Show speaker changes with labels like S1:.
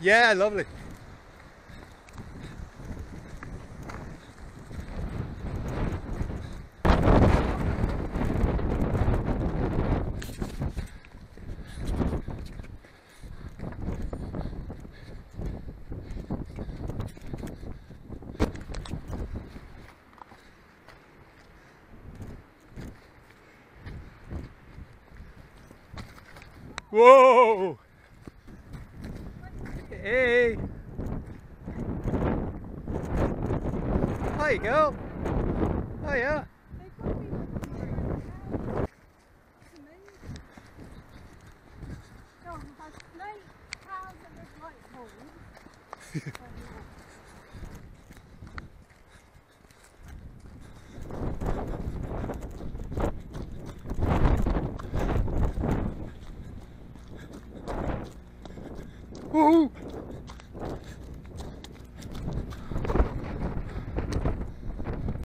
S1: Yeah, lovely. Whoa! Hey! Hi, girl. Oh yeah. Woohoo!